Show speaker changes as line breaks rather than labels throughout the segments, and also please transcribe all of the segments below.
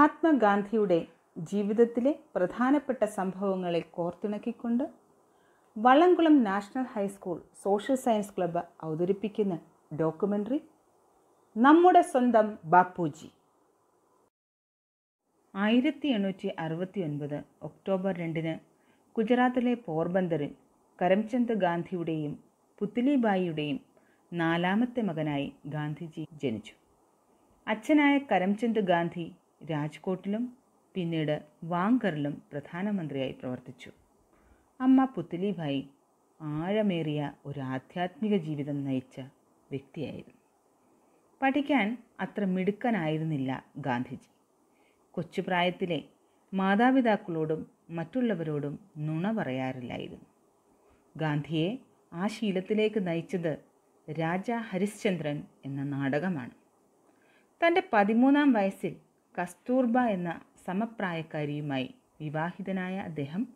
മഹാത്മാഗാന്ധിയുടെ ജീവിതത്തിലെ പ്രധാനപ്പെട്ട സംഭവങ്ങളെ കോർത്തിണക്കിക്കൊണ്ട് Vallamkulam national high school social science club അവതരിപ്പിക്കുന്ന ഡോക്യുമെന്ററി നമ്മുടെ സ്വന്തം ബാപ്പുജി. ആയിരത്തി എണ്ണൂറ്റി അറുപത്തി ഒൻപത് ഒക്ടോബർ രണ്ടിന് ഗുജറാത്തിലെ പോർബന്ദറിൽ കരംചന്ദ് ഗാന്ധിയുടെയും പുത്ലിബായിയുടെയും നാലാമത്തെ മകനായി ഗാന്ധിജി ജനിച്ചു. അച്ഛനായ കരംചന്ദ് ഗാന്ധി രാജ്കോട്ടിലും പിന്നീട് വാങ്കറിലും പ്രധാനമന്ത്രിയായി പ്രവർത്തിച്ചു. അമ്മ പുത്തലിഭായി ആഴമേറിയ ഒരു ആധ്യാത്മിക ജീവിതം നയിച്ച വ്യക്തിയായിരുന്നു. പഠിക്കാൻ അത്ര മിടുക്കനായിരുന്നില്ല ഗാന്ധിജി. കൊച്ചുപ്രായത്തിലെ മാതാപിതാക്കളോടും മറ്റുള്ളവരോടും നുണ പറയാറില്ലായിരുന്നു. ഗാന്ധിയെ ആ ശീലത്തിലേക്ക് നയിച്ചത് രാജ ഹരിശ്ചന്ദ്രൻ എന്ന നാടകമാണ്. തന്റെ പതിമൂന്നാം വയസ്സിൽ കസ്തൂർബ എന്ന സമപ്രായക്കാരിയുമായി വിവാഹിതനായ അദ്ദേഹം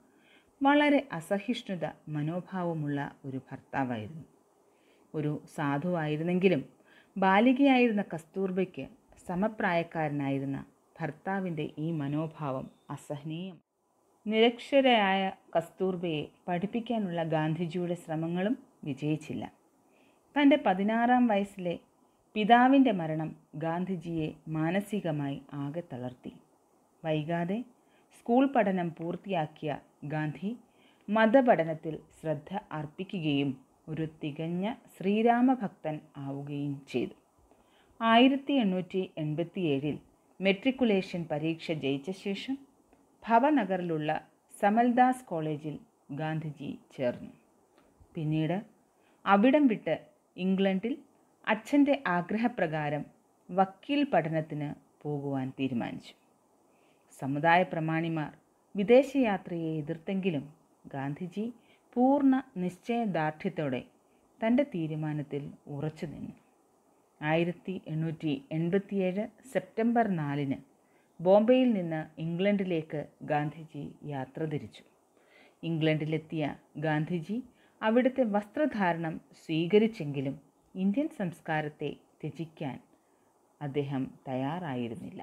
വളരെ അസഹിഷ്ണുത മനോഭാവമുള്ള ഒരു ഭർത്താവായിരുന്നു. ഒരു സാധുവായിരുന്നെങ്കിലും ബാലികയായിരുന്ന കസ്തൂർബയ്ക്ക് സമപ്രായക്കാരനായിരുന്ന ഭർത്താവിന്റെ ഈ മനോഭാവം അസഹനീയം. നിരക്ഷരയായ കസ്തൂർബയെ പഠിപ്പിക്കാനുള്ള ഗാന്ധിജിയുടെ ശ്രമങ്ങളും വിജയിച്ചില്ല. തന്റെ പതിനാറാം വയസ്സിലെ പിതാവിന്റെ മരണം ഗാന്ധിജിയെ മാനസികമായി ആകെ തളർത്തി. വൈകാതെ സ്കൂൾ പഠനം പൂർത്തിയാക്കിയ ഗാന്ധി മതപഠനത്തിൽ ശ്രദ്ധ അർപ്പിക്കുകയും ഒരു തികഞ്ഞ ശ്രീരാമഭക്തൻ ആവുകയും ചെയ്തു. ആയിരത്തി എണ്ണൂറ്റി എൺപത്തിയേഴിൽ മെട്രിക്കുലേഷൻ പരീക്ഷ ജയിച്ച ശേഷം ഭവനഗറിലുള്ള സമൽദാസ് കോളേജിൽ ഗാന്ധിജി ചേർന്നു. പിന്നീട് അവിടം വിട്ട് ഇംഗ്ലണ്ടിൽ അച്ഛന്റെ ആഗ്രഹപ്രകാരം വക്കീൽ പഠനത്തിന് പോകുവാൻ തീരുമാനിച്ചു. സമുദായ പ്രമാണിമാർ വിദേശയാത്രയെ എതിർത്തെങ്കിലും ഗാന്ധിജി പൂർണ നിശ്ചയദാർഢ്യത്തോടെ തന്റെ തീരുമാനത്തിൽ ഉറച്ചു നിന്നു. ആയിരത്തി എണ്ണൂറ്റി എൺപത്തിയേഴ് സെപ്റ്റംബർ നാലിന് ബോംബെയിൽ നിന്ന് ഇംഗ്ലണ്ടിലേക്ക് ഗാന്ധിജി യാത്ര തിരിച്ചു. ഇംഗ്ലണ്ടിലെത്തിയ ഗാന്ധിജി അവിടുത്തെ വസ്ത്രധാരണം സ്വീകരിച്ചെങ്കിലും ഇന്ത്യൻ സംസ്കാരത്തെ ത്യജിക്കാൻ അദ്ദേഹം തയ്യാറായിരുന്നില്ല.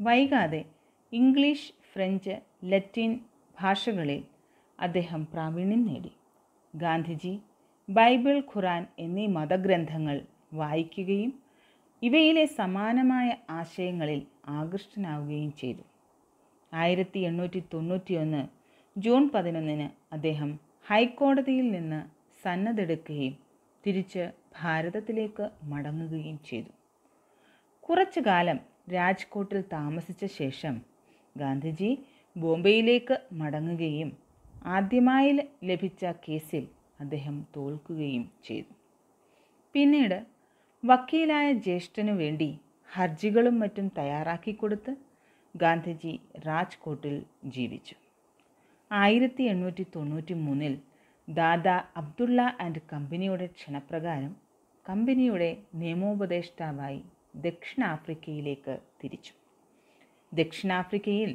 വൈകാതെ ഇംഗ്ലീഷ് ഫ്രഞ്ച് ലത്തീൻ ഭാഷകളിൽ അദ്ദേഹം പ്രാവീണ്യം നേടി. ഗാന്ധിജി ബൈബിൾ ഖുറാൻ എന്നീ മതഗ്രന്ഥങ്ങൾ വായിക്കുകയും ഇവയിലെ സമാനമായ ആശയങ്ങളിൽ ആകൃഷ്ടനാവുകയും ചെയ്തു. ആയിരത്തി എണ്ണൂറ്റി തൊണ്ണൂറ്റിയൊന്ന് ജൂൺ പതിനൊന്നിന് അദ്ദേഹം ഹൈക്കോടതിയിൽ നിന്ന് സന്നദ്ധെടുക്കുകയും തിരിച്ച് ഭാരതത്തിലേക്ക് മടങ്ങുകയും ചെയ്തു. കുറച്ചു കാലം രാജ്കോട്ടിൽ താമസിച്ച ശേഷം ഗാന്ധിജി ബോംബെയിലേക്ക് മടങ്ങുകയും ആദ്യമായി ലഭിച്ച കേസിൽ അദ്ദേഹം തോൽക്കുകയും ചെയ്തു. പിന്നീട് വക്കീലായ ജ്യേഷ്ഠനു വേണ്ടി ഹർജികളും മറ്റും തയ്യാറാക്കിക്കൊടുത്ത് ഗാന്ധിജി രാജ്കോട്ടിൽ ജീവിച്ചു. ആയിരത്തി എണ്ണൂറ്റി തൊണ്ണൂറ്റി മൂന്നിൽ ദാദാ അബ്ദുള്ള ആൻഡ് കമ്പനിയുടെ ക്ഷണപ്രകാരം കമ്പനിയുടെ നിയമോപദേഷ്ടാവായി ദക്ഷിണാഫ്രിക്കയിലേക്ക് തിരിച്ചു. ദക്ഷിണാഫ്രിക്കയിൽ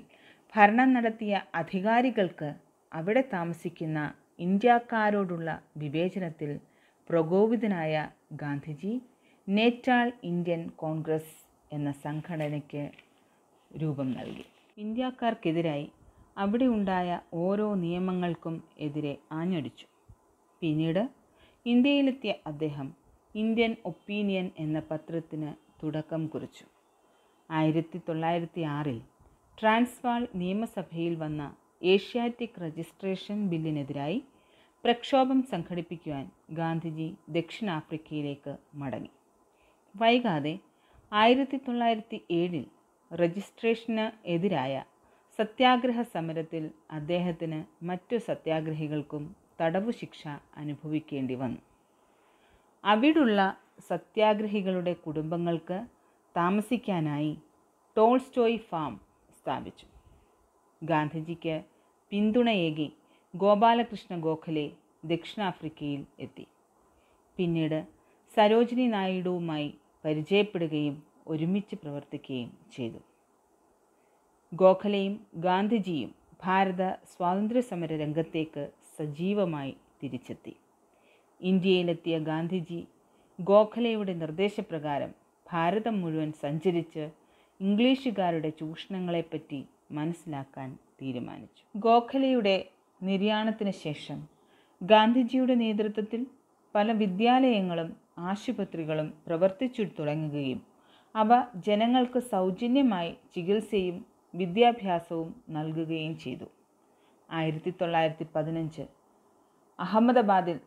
ഭരണം നടത്തിയ അധികാരികൾക്ക് അവിടെ താമസിക്കുന്ന ഇന്ത്യക്കാരോടുള്ള വിവേചനത്തിൽ പ്രകോപിതനായ ഗാന്ധിജി നേറ്റാൾ ഇന്ത്യൻ കോൺഗ്രസ് എന്ന സംഘടനയ്ക്ക് രൂപം നൽകി. ഇന്ത്യക്കാർക്കെതിരായി അവിടെ ഉണ്ടായ ഓരോ നിയമങ്ങൾക്കും എതിരെ ആഞ്ഞടിച്ചു. പിന്നീട് ഇന്ത്യയിലെത്തിയ അദ്ദേഹം ഇന്ത്യൻ ഒപ്പീനിയൻ എന്ന പത്രത്തിന് തുടക്കം കുറിച്ചു. ആയിരത്തി തൊള്ളായിരത്തി ആറിൽ ട്രാൻസ്വാൾ നിയമസഭയിൽ വന്ന ഏഷ്യാറ്റിക് രജിസ്ട്രേഷൻ ബില്ലിനെതിരായി പ്രക്ഷോഭം സംഘടിപ്പിക്കുവാൻ ഗാന്ധിജി ദക്ഷിണാഫ്രിക്കയിലേക്ക് മടങ്ങി. വൈകാതെ ആയിരത്തി തൊള്ളായിരത്തി ഏഴിൽ രജിസ്ട്രേഷന് എതിരായ സത്യാഗ്രഹ സമരത്തിൽ അദ്ദേഹത്തിന് മറ്റു സത്യാഗ്രഹികൾക്കും തടവു ശിക്ഷ അനുഭവിക്കേണ്ടി വന്നു. അവിടുള്ള സത്യാഗ്രഹികളുടെ കുടുംബങ്ങൾക്ക് താമസിക്കാനായി ടോൾസ്റ്റോയ് ഫാം സ്ഥാപിച്ചു. ഗാന്ധിജിക്ക് പിന്തുണയേകി ഗോപാലകൃഷ്ണ ഗോഖലെ ദക്ഷിണാഫ്രിക്കയിൽ എത്തി. പിന്നീട് സരോജിനി നായിഡുവുമായി പരിചയപ്പെടുകയും ഒരുമിച്ച് പ്രവർത്തിക്കുകയും ചെയ്തു. ഗോഖലെയും ഗാന്ധിജിയും ഭാരത സ്വാതന്ത്ര്യ സമര രംഗത്തേക്ക് സജീവമായി തിരിച്ചെത്തി. ഇന്ത്യയിലെത്തിയ ഗാന്ധിജി ഗോഖലയുടെ നിർദ്ദേശപ്രകാരം ഭാരതം മുഴുവൻ സഞ്ചരിച്ച് ഇംഗ്ലീഷുകാരുടെ ചൂഷണങ്ങളെപ്പറ്റി മനസ്സിലാക്കാൻ തീരുമാനിച്ചു. ഗോഖലയുടെ നിര്യാണത്തിന് ശേഷം ഗാന്ധിജിയുടെ നേതൃത്വത്തിൽ പല വിദ്യാലയങ്ങളും ആശുപത്രികളും പ്രവർത്തിച്ചു തുടങ്ങുകയും അവ ജനങ്ങൾക്ക് സൗജന്യമായി ചികിത്സയും വിദ്യാഭ്യാസവും നൽകുകയും ചെയ്തു. ആയിരത്തി തൊള്ളായിരത്തി പതിനഞ്ച് അഹമ്മദാബാദിൽ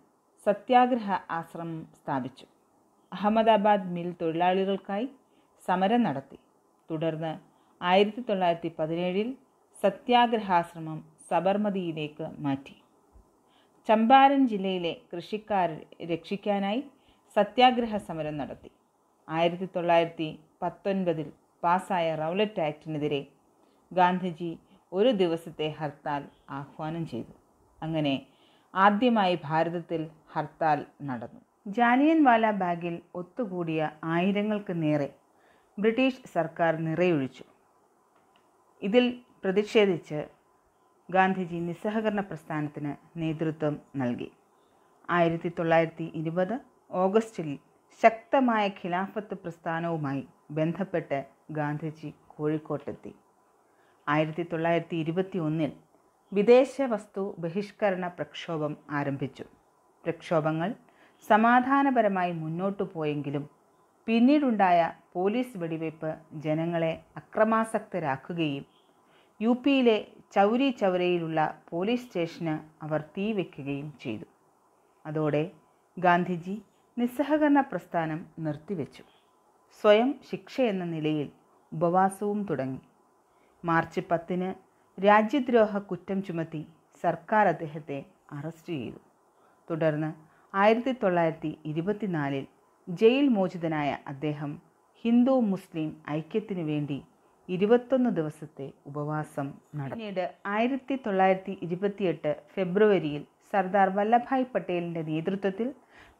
സത്യാഗ്രഹ ആശ്രമം സ്ഥാപിച്ചു. അഹമ്മദാബാദ് മിൽ തൊഴിലാളികൾക്കായി സമരം നടത്തി. തുടർന്ന് ആയിരത്തി തൊള്ളായിരത്തി പതിനേഴിൽ സത്യാഗ്രഹാശ്രമം സബർമതിയിലേക്ക് മാറ്റി. ചമ്പാരൻ ജില്ലയിലെ കൃഷിക്കാരെ രക്ഷിക്കാനായി സത്യാഗ്രഹ സമരം നടത്തി. ആയിരത്തി തൊള്ളായിരത്തി പത്തൊൻപതിൽ പാസ്സായ റൗലറ്റ് ആക്ടിനെതിരെ ഗാന്ധിജി ഒരു ദിവസത്തെ ഹർത്താൽ ആഹ്വാനം ചെയ്തു. അങ്ങനെ ആദ്യമായി ഭാരതത്തിൽ ഹർത്താൽ നടന്നു. ജാലിയൻ വാല ബാഗിൽ ഒത്തുകൂടിയ ആയിരങ്ങൾക്ക് നേരെ ബ്രിട്ടീഷ് സർക്കാർ നിറയൊഴിച്ചു. ഇതിൽ പ്രതിഷേധിച്ച് ഗാന്ധിജി നിസ്സഹകരണ പ്രസ്ഥാനത്തിന് നേതൃത്വം നൽകി. ആയിരത്തി തൊള്ളായിരത്തി ഇരുപത് ഓഗസ്റ്റിൽ ശക്തമായ ഖിലാഫത്ത് പ്രസ്ഥാനവുമായി ബന്ധപ്പെട്ട് ഗാന്ധിജി കോഴിക്കോട്ടെത്തി. ആയിരത്തി തൊള്ളായിരത്തി ഇരുപത്തി ഒന്നിൽ വിദേശ വസ്തു ബഹിഷ്കരണ പ്രക്ഷോഭം ആരംഭിച്ചു. പ്രക്ഷോഭങ്ങൾ സമാധാനപരമായി മുന്നോട്ടു പോയെങ്കിലും പിന്നീടുണ്ടായ പോലീസ് വെടിവയ്പ് ജനങ്ങളെ അക്രമാസക്തരാക്കുകയും യു പിയിലെ ചൗരി ചൗരയിലുള്ള പോലീസ് സ്റ്റേഷന് അവർ തീ വയ്ക്കുകയും ചെയ്തു. അതോടെ ഗാന്ധിജി നിസ്സഹകരണ പ്രസ്ഥാനം നിർത്തിവെച്ചു. സ്വയം ശിക്ഷ എന്ന നിലയിൽ ഉപവാസവും തുടങ്ങി. മാർച്ച് പത്തിന് രാജ്യദ്രോഹ കുറ്റം ചുമത്തി സർക്കാർ അദ്ദേഹത്തെ അറസ്റ്റ് ചെയ്തു. തുടർന്ന് ആയിരത്തി തൊള്ളായിരത്തി ഇരുപത്തിനാലിൽ ജയിൽ മോചിതനായ അദ്ദേഹം ഹിന്ദു മുസ്ലിം ഐക്യത്തിനു വേണ്ടി ഇരുപത്തൊന്ന് ദിവസത്തെ ഉപവാസം നടത്തി. പിന്നീട് ആയിരത്തി തൊള്ളായിരത്തി ഇരുപത്തിയെട്ട് ഫെബ്രുവരിയിൽ സർദാർ വല്ലഭായ് പട്ടേലിന്റെ നേതൃത്വത്തിൽ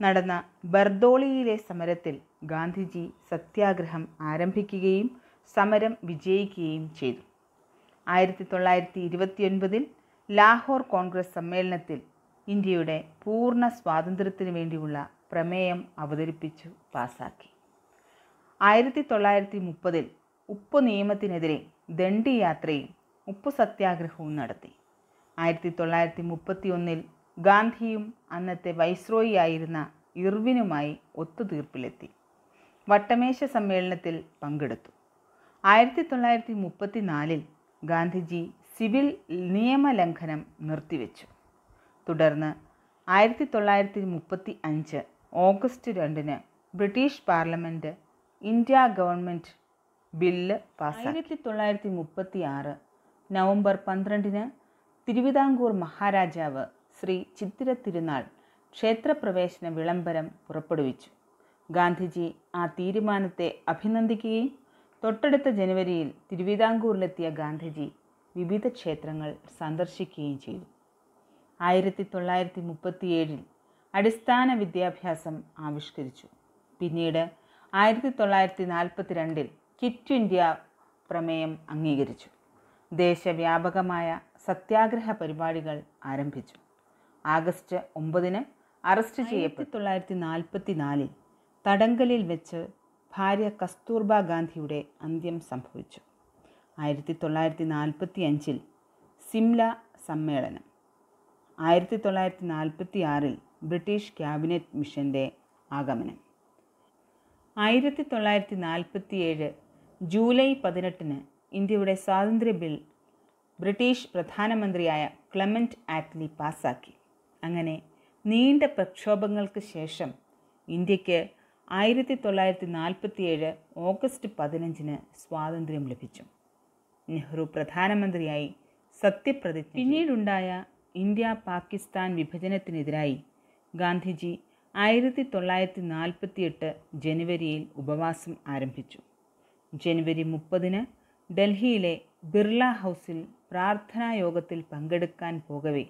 നടന്ന ബർദോളിയിലെ സമരത്തിൽ ഗാന്ധിജി സത്യാഗ്രഹം ആരംഭിക്കുകയും സമരം വിജയിക്കുകയും ചെയ്തു. ആയിരത്തി തൊള്ളായിരത്തി ഇരുപത്തിയൊൻപതിൽ ലാഹോർ കോൺഗ്രസ് സമ്മേളനത്തിൽ ഇന്ത്യയുടെ പൂർണ സ്വാതന്ത്ര്യത്തിനു വേണ്ടിയുള്ള പ്രമേയം അവതരിപ്പിച്ചു പാസാക്കി. ആയിരത്തി തൊള്ളായിരത്തി മുപ്പതിൽ ഉപ്പ് നിയമത്തിനെതിരെ ദണ്ഡി യാത്രയും ഉപ്പ് സത്യാഗ്രഹവും നടത്തി. ആയിരത്തി തൊള്ളായിരത്തി മുപ്പത്തി ഒന്നിൽ ഗാന്ധിയും അന്നത്തെ വൈസ്രോയി ആയിരുന്ന ഇർവിനുമായി ഒത്തുതീർപ്പിലെത്തി. വട്ടമേശ സമ്മേളനത്തിൽ പങ്കെടുത്തു. ആയിരത്തി തൊള്ളായിരത്തി മുപ്പത്തി നാലിൽ ഗാന്ധിജി സിവിൽ നിയമലംഘനം നിർത്തിവെച്ചു. തുടർന്ന് ആയിരത്തി തൊള്ളായിരത്തി മുപ്പത്തി അഞ്ച് ഓഗസ്റ്റ് രണ്ടിന് British parliament India government bill pass ആയിരത്തി തൊള്ളായിരത്തി മുപ്പത്തി ആറ് നവംബർ പന്ത്രണ്ടിന് തിരുവിതാംകൂർ മഹാരാജാവ് ശ്രീ ചിത്തിര തിരുനാൾ ക്ഷേത്രപ്രവേശന വിളംബരം പുറപ്പെടുവിച്ചു. ഗാന്ധിജി ആ തീരുമാനത്തെ അഭിനന്ദിക്കുകയും തൊട്ടടുത്ത ജനുവരിയിൽ തിരുവിതാംകൂറിലെത്തിയ ഗാന്ധിജി വിവിധ ക്ഷേത്രങ്ങൾ സന്ദർശിക്കുകയും ചെയ്തു. ആയിരത്തി തൊള്ളായിരത്തി മുപ്പത്തിയേഴിൽ അടിസ്ഥാന വിദ്യാഭ്യാസം ആവിഷ്കരിച്ചു. പിന്നീട് ആയിരത്തി തൊള്ളായിരത്തി നാൽപ്പത്തി രണ്ടിൽ കിറ്റ് ഇന്ത്യ പ്രമേയം അംഗീകരിച്ചു. ദേശവ്യാപകമായ സത്യാഗ്രഹ പരിപാടികൾ ആരംഭിച്ചു. ആഗസ്റ്റ് ഒമ്പതിന് അറസ്റ്റ് ചെയ്യപ്പെട്ടു. തൊള്ളായിരത്തി നാൽപ്പത്തി നാലിൽ തടങ്കലിൽ വെച്ച് ഭാര്യ കസ്തൂർബ ഗാന്ധിയുടെ അന്ത്യം സംഭവിച്ചു. ആയിരത്തി തൊള്ളായിരത്തി നാൽപ്പത്തി അഞ്ചിൽ സിംല സമ്മേളനം. ആയിരത്തി തൊള്ളായിരത്തി നാൽപ്പത്തി ആറിൽ ബ്രിട്ടീഷ് ക്യാബിനറ്റ് മിഷന്റെ ആഗമനം. ആയിരത്തി തൊള്ളായിരത്തി നാൽപ്പത്തിയേഴ് ജൂലൈ പതിനെട്ടിന് ഇന്ത്യയുടെ സ്വാതന്ത്ര്യ ബിൽ ബ്രിട്ടീഷ് പ്രധാനമന്ത്രിയായ ക്ലെമന്റ് ആറ്റ്ലി പാസാക്കി അങ്ങനെ നീണ്ട പ്രക്ഷോഭങ്ങൾക്ക് ശേഷം ഇന്ത്യയ്ക്ക് ആയിരത്തി തൊള്ളായിരത്തി നാൽപ്പത്തിയേഴ് ഓഗസ്റ്റ് പതിനഞ്ചിന് സ്വാതന്ത്ര്യം ലഭിച്ചു. നെഹ്റു പ്രധാനമന്ത്രിയായി സത്യപ്രതിജ്ഞ പിന്നീടുണ്ടായ ഇന്ത്യ പാകിസ്ഥാൻ വിഭജനത്തിനെതിരായി ഗാന്ധിജി ആയിരത്തി തൊള്ളായിരത്തി നാൽപ്പത്തിയെട്ട് ജനുവരിയിൽ ഉപവാസം ആരംഭിച്ചു. ജനുവരി മുപ്പതിന് ഡൽഹിയിലെ ബിർള ഹൗസിൽ പ്രാർത്ഥനാ യോഗത്തിൽ പങ്കെടുക്കാൻ പോകവേ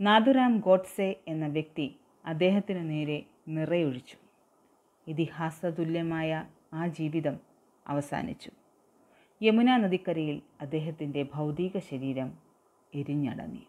നാഥുറാം ഗോഡ്സെ എന്ന വ്യക്തി അദ്ദേഹത്തിന് നേരെ നിറയൊഴിച്ചു. ഇതിഹാസതുല്യമായ ആ ജീവിതം അവസാനിച്ചു. യമുന നദിക്കരയിൽ അദ്ദേഹത്തിന്റെ ഭൗതിക ശരീരം എരിഞ്ഞടങ്ങി.